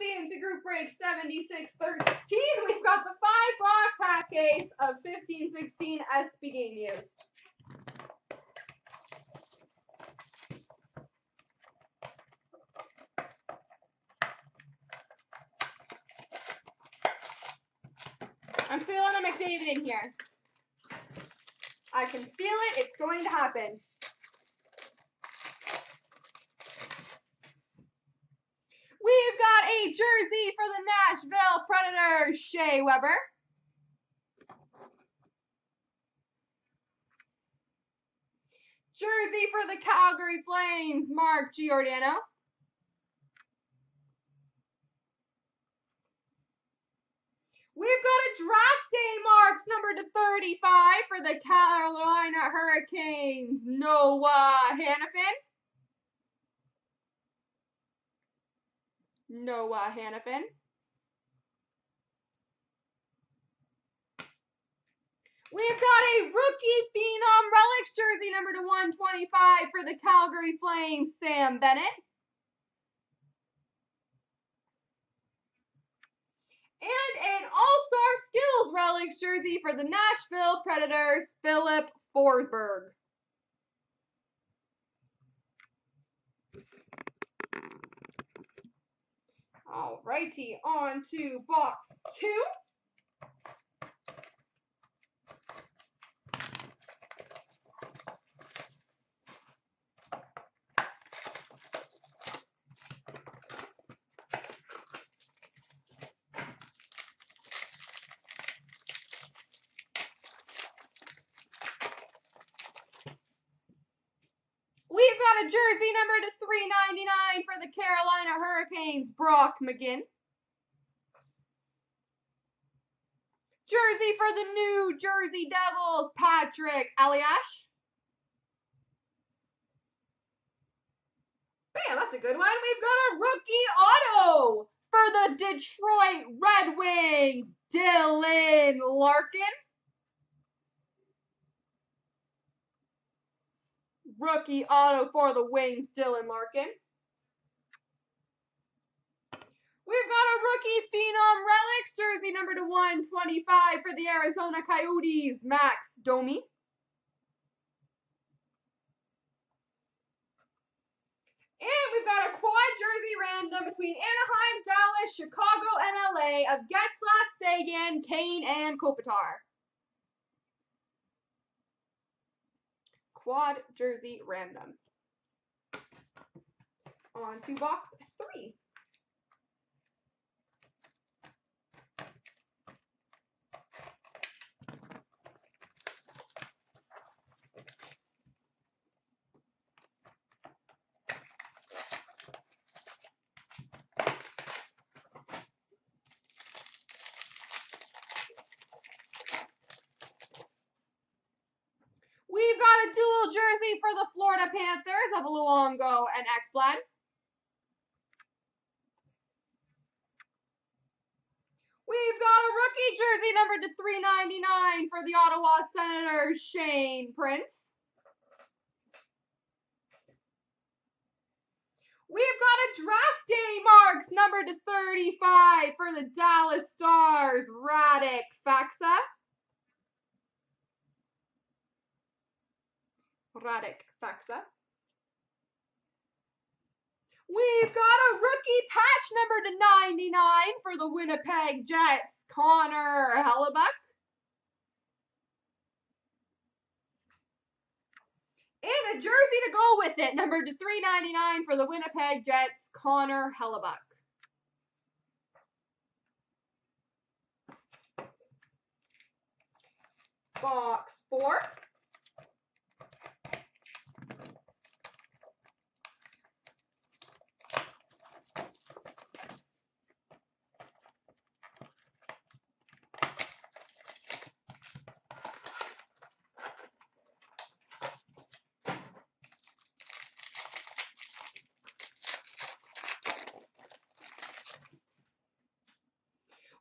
Chelsea into group break 7613. We've got the five box half case of 1516 SP game used. I'm feeling a McDavid in here. I can feel it. It's going to happen. We've got a jersey for the Nashville Predators, Shea Weber. Jersey for the Calgary Flames, Mark Giordano. We've got a draft day marks number to 35 for the Carolina Hurricanes, Noah Hanifin. Noah Hanifin. We've got a rookie phenom relics jersey number to 125 for the Calgary Flames, Sam Bennett. And an All-Star Skills relics jersey for the Nashville Predators, Filip Forsberg. Alrighty, on to box two. A jersey number to 399 for the Carolina Hurricanes, Brock McGinn. Jersey for the New Jersey Devils, Patrick Elias. Bam, that's a good one. We've got a rookie auto for the Detroit Red Wings, Dylan Larkin. Rookie auto for the Wings, Dylan Larkin. We've got a rookie phenom relics jersey number to 125 for the Arizona Coyotes, Max Domi. And we've got a quad jersey random between Anaheim, Dallas, Chicago, and LA of Getzlaf, Seguin, Kane, and Kopitar. Quad jersey random. On to box three. We've got a dual jersey for the Florida Panthers of Luongo and Ekblad. We've got a rookie jersey number to 399 for the Ottawa Senators, Shane Prince. We've got a draft day marks number to 35 for the Dallas Stars, Radek Faksa. We've got a rookie patch number to 99 for the Winnipeg Jets, Connor Hellebuyck. And a jersey to go with it, number to 399 for the Winnipeg Jets, Connor Hellebuyck. Box four.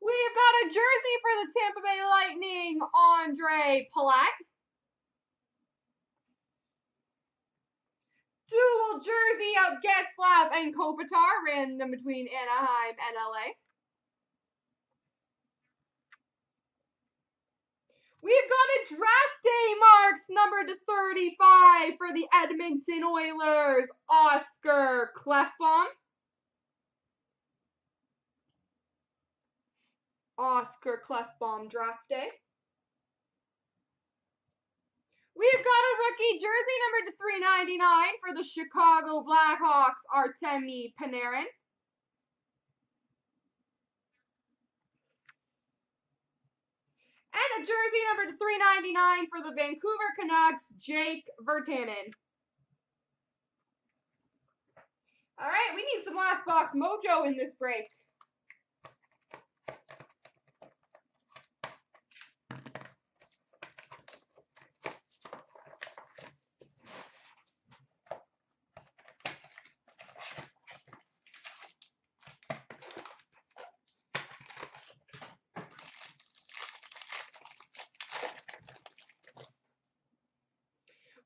We've got a jersey for the Tampa Bay Lightning, Andre Palat. Dual jersey of Getzlaf and Kopitar, random between Anaheim and LA. We've got a draft day marks number to 35 for the Edmonton Oilers, Oscar Klefbom. Oscar Klefbom draft day. We've got a rookie jersey number to 399 for the Chicago Blackhawks, Artemi Panarin. And a jersey number to 399 for the Vancouver Canucks, Jake Virtanen. All right, we need some last box mojo in this break.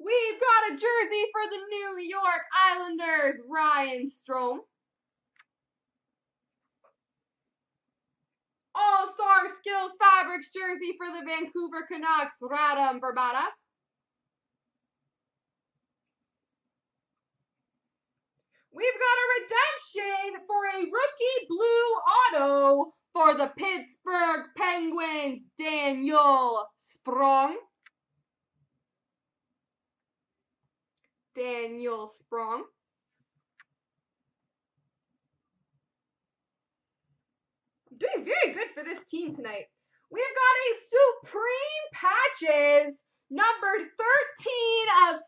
We've got a jersey for the New York Islanders, Ryan Strome. All-Star Skills Fabrics jersey for the Vancouver Canucks, Radim Vrbata. We've got a redemption for a rookie blue auto for the Pittsburgh for this team tonight. We've got a Supreme Patches, number 13 of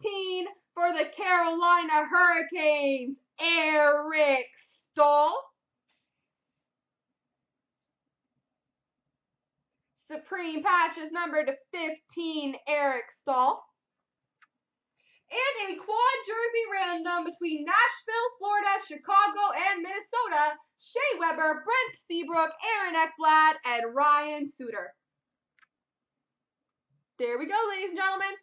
15 for the Carolina Hurricanes, Eric Staal. Supreme Patches, number to 15, Eric Staal and a quad jersey random between Nashville, Florida, Chicago, and Minnesota, Shea Weber, Brent Seabrook, Aaron Ekblad, and Ryan Suter. There we go, ladies and gentlemen.